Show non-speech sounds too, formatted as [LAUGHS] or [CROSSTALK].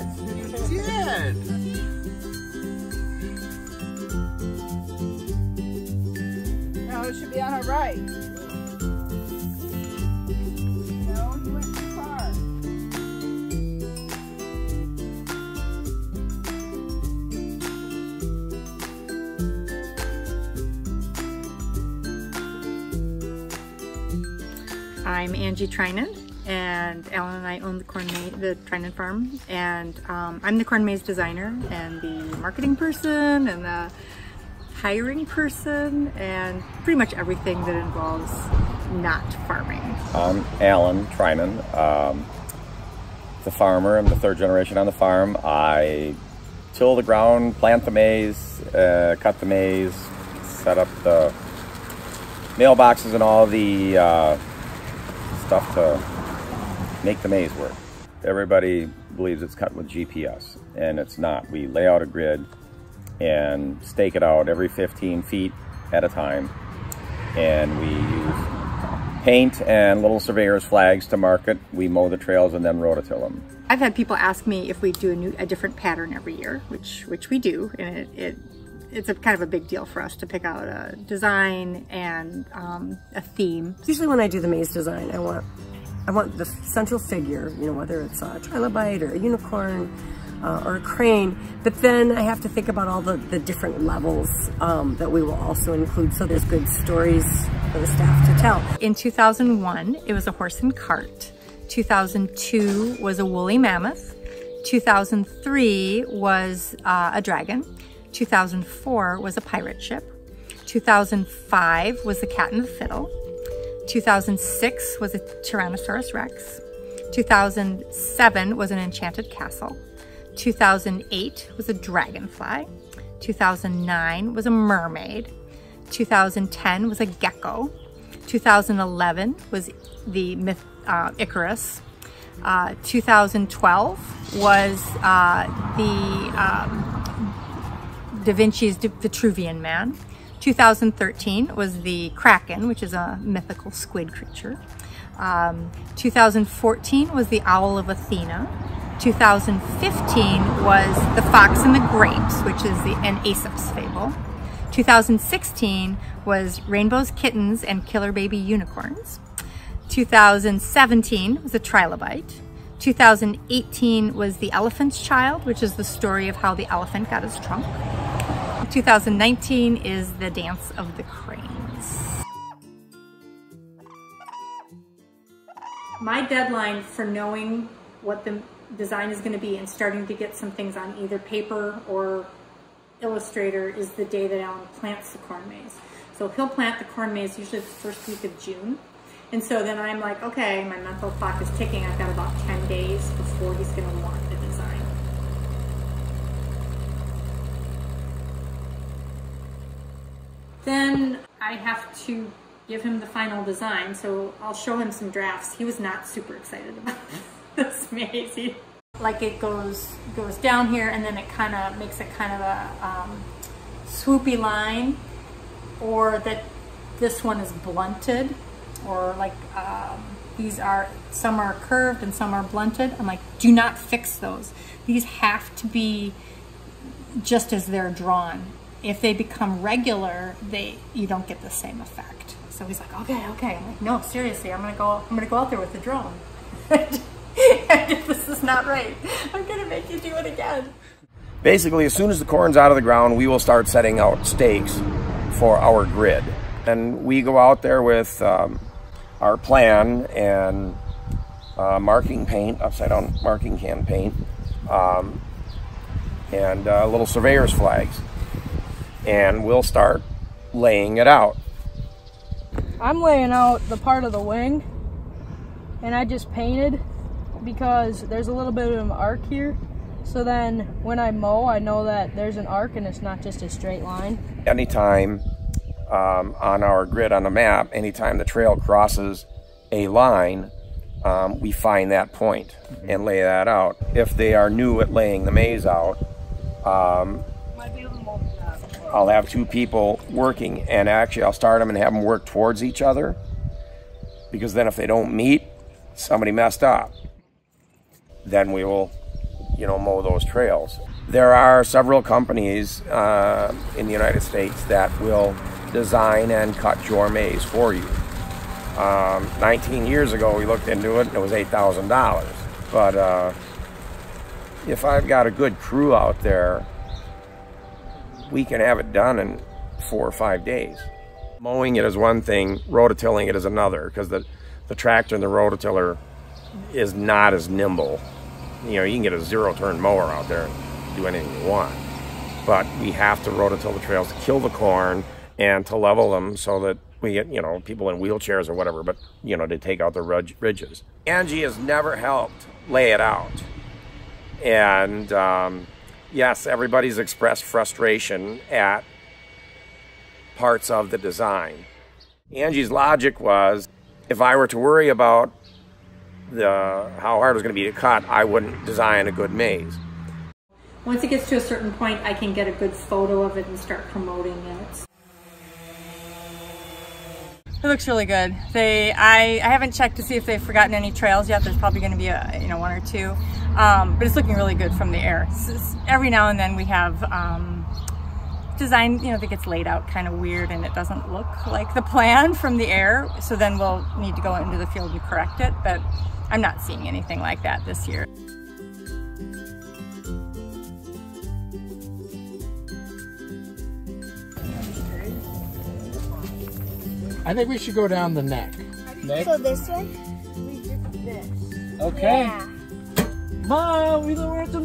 it. You did. No, it should be on our right. No, you went too far. I'm Angie Treinen, and Alan and I own the corn maze, the Treinen farm, and um, I'm the corn maze designer and the marketing person and the hiring person and pretty much everything that involves not farming. I'm Alan Treinen, um, the farmer. I'm the third generation on the farm. I till the ground, plant the maize, uh, cut the maize, set up the mailboxes and all the uh, stuff to make the maze work. Everybody believes it's cut with GPS, and it's not. We lay out a grid and stake it out every 15 feet at a time, and we use paint and little surveyor's flags to mark it. We mow the trails and then rototill them. I've had people ask me if we do a new, a different pattern every year, which which we do, and it, it it's a kind of a big deal for us to pick out a design and um, a theme. Usually when I do the maze design, I want I want the central figure, you know, whether it's a trilobite or a unicorn uh, or a crane, but then I have to think about all the, the different levels um, that we will also include so there's good stories for the staff to tell. In 2001, it was a horse and cart. 2002 was a woolly mammoth. 2003 was uh, a dragon. 2004 was a pirate ship. 2005 was the cat and the fiddle. 2006 was a Tyrannosaurus Rex. 2007 was an enchanted castle. 2008 was a dragonfly. 2009 was a mermaid. 2010 was a gecko. 2011 was the myth uh, Icarus. Uh, 2012 was uh, the um, Da Vinci's Vitruvian Man. 2013 was the Kraken, which is a mythical squid creature. Um, 2014 was the Owl of Athena. 2015 was The Fox and the Grapes, which is the, an Aesop's fable. 2016 was Rainbows, Kittens, and Killer Baby Unicorns. 2017 was a trilobite. 2018 was The Elephant's Child, which is the story of how the elephant got his trunk. 2019 is The Dance of the Cranes. My deadline for knowing what the design is going to be and starting to get some things on either paper or Illustrator is the day that Alan plants the corn maze. So he'll plant the corn maze usually the first week of June. And so then I'm like, okay, my mental clock is ticking. I've got about 10 days before he's going to want the design. Then I have to give him the final design. So I'll show him some drafts. He was not super excited about [LAUGHS] this maze. He, like it goes goes down here and then it kind of makes it kind of a um, swoopy line or that this one is blunted or like um, these are some are curved and some are blunted I'm like do not fix those these have to be just as they're drawn if they become regular they you don't get the same effect so he's like okay okay I'm like no seriously I'm gonna go I'm gonna go out there with the drone [LAUGHS] and if this is not right, I'm gonna make you do it again. Basically, as soon as the corn's out of the ground, we will start setting out stakes for our grid. And we go out there with um, our plan and uh, marking paint, upside down marking can paint, um, and uh, little surveyor's flags. And we'll start laying it out. I'm laying out the part of the wing and I just painted because there's a little bit of an arc here. So then when I mow, I know that there's an arc and it's not just a straight line. Anytime um, on our grid on the map, anytime the trail crosses a line, um, we find that point and lay that out. If they are new at laying the maze out, um, I'll have two people working and actually I'll start them and have them work towards each other because then if they don't meet, somebody messed up. Then we will you know, mow those trails. There are several companies uh, in the United States that will design and cut your maze for you. Um, 19 years ago, we looked into it and it was $8,000. But uh, if I've got a good crew out there, we can have it done in four or five days. Mowing it is one thing, rototilling it is another, because the, the tractor and the rototiller is not as nimble. You know, you can get a zero turn mower out there and do anything you want. But we have to rototill the trails to kill the corn and to level them so that we get, you know, people in wheelchairs or whatever, but, you know, to take out the ridges. Angie has never helped lay it out. And um, yes, everybody's expressed frustration at parts of the design. Angie's logic was if I were to worry about the how hard it was going to be to cut, I wouldn't design a good maze. Once it gets to a certain point, I can get a good photo of it and start promoting it. It looks really good. They, I, I haven't checked to see if they've forgotten any trails yet. There's probably going to be a, you know, one or two, um, but it's looking really good from the air. every now and then we have um, design, you know, that gets laid out kind of weird and it doesn't look like the plan from the air. So then we'll need to go into the field and correct it. But I'm not seeing anything like that this year. I think we should go down the neck. neck? So this way? We did this. Okay. Yeah. Mom, we don't want to.